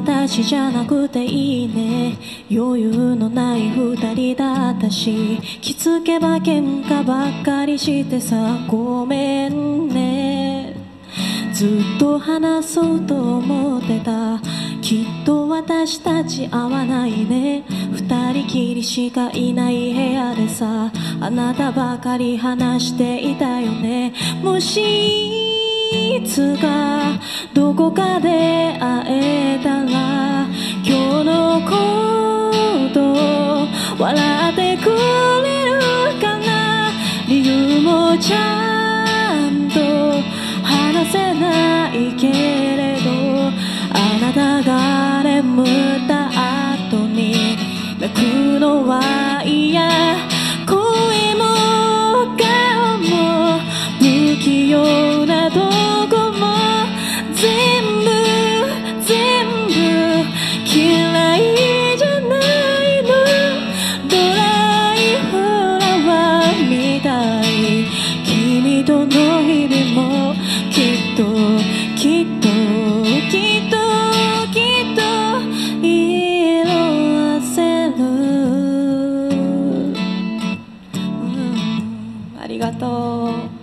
話じゃなくていいね。余裕のない二人だったし気づけば喧嘩ばっかりしてさごめんね。ずっと話そうと思ってた。きっと私たち会わないね。二人きりしかいない部屋でさあなたばかり話していたよね。もしいつかどこかで会えたら今日のこと笑ってくれるかな理由もちゃんと話せないけれどあなたが眠った後に泣くのはとの日々もきっときっときっときっと色あせる。うん。ありがとう。